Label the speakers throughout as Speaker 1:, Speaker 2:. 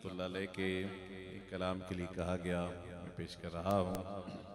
Speaker 1: रहमतुल्लाह के कलाम के लिए कहा गया मैं पेश कर रहा हूँ।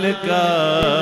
Speaker 1: दिल का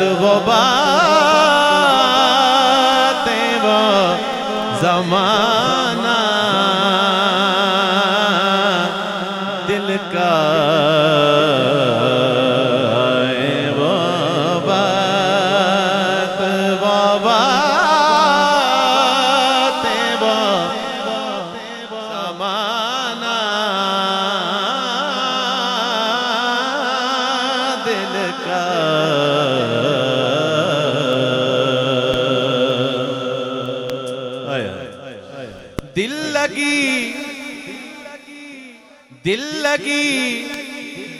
Speaker 1: बात वो बातें वो जमाना दिल लगी दिल लगी,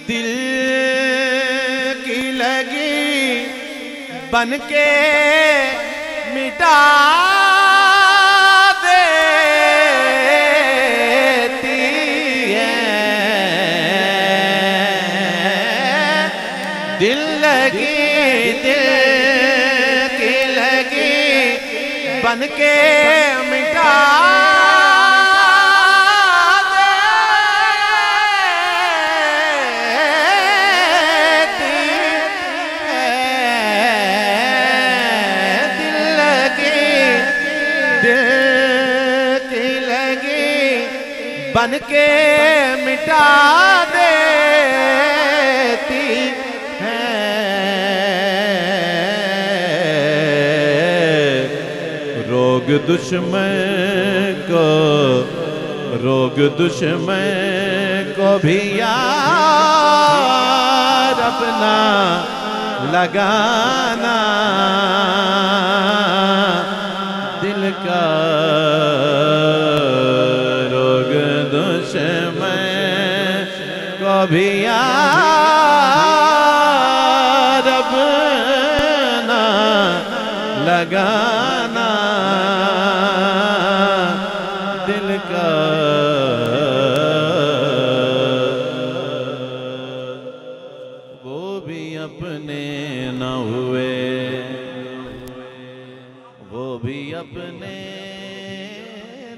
Speaker 1: दिल की लगी बन के मिटा दिल लगी, दिल की लगी बन के मिटा बन के मिटा देती है। रोग दुश्मन को, रोग दुश्मन को भी यार अपना लगाना, दिल का लगाना दिल का वो भी अपने न हुए। वो भी अपने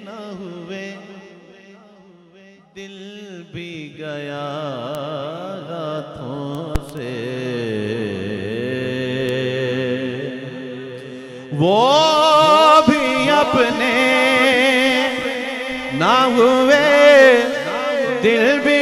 Speaker 1: न हुए। दिल भी गया। वो भी अपने ना हुए दिल भी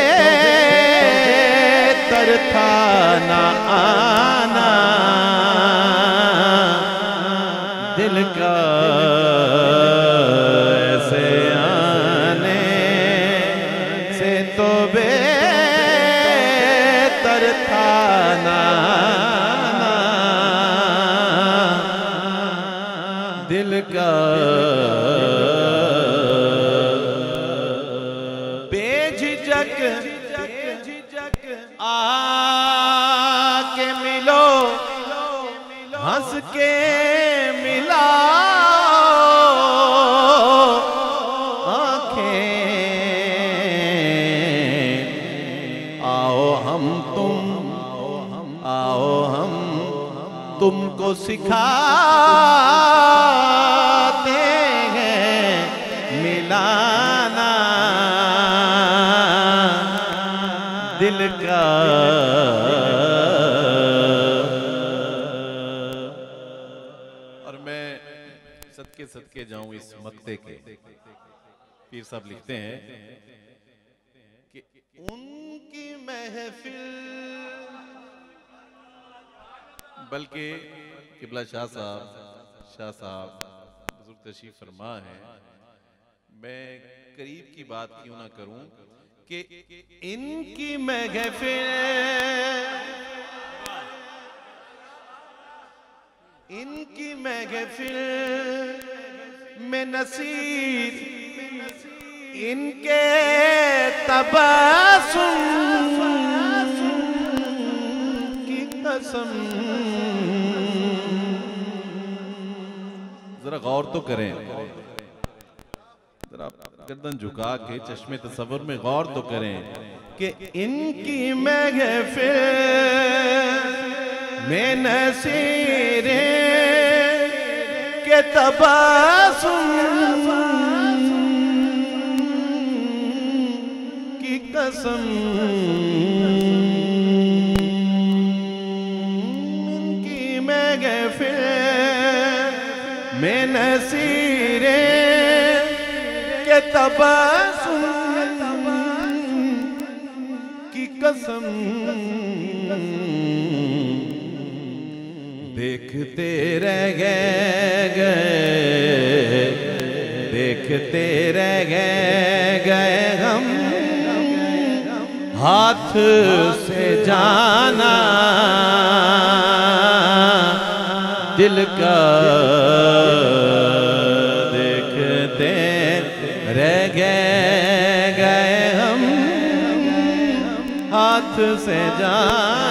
Speaker 1: बेहतर था ना आना। दिल का ऐसे आने से तो बेहतर था ना दिल का के मिला आँखें। आओ हम तुम आओ हम तुमको सिखाते हैं मिलाना। दिल का सदके जाऊँ, इस मक्ते के। पीर साहब लिखते हैं कि उनकी महफिल, बल्कि किबला शाह साहब शाह साहब बुज़ुर्ग तशरीफ़ फरमा है। मैं करीब की बात क्यों ना करूँ कि इनकी महफिल इनकी महफिल में नसीर, इनके तबासुम की कसम। जरा गौर तो करें। गर्दन झुका के चश्मे तस्वर में गौर तो करें कि इनकी महफिल में नसीरे के तबासुम। की कसम। इनकी महफिल में नसीरे के तबासुम। की कसम। देखते रह गए गए। देखते रह गए गए हम। हाथ से जाना। दिल का देखते रह गए गए हम। हाथ से जाना।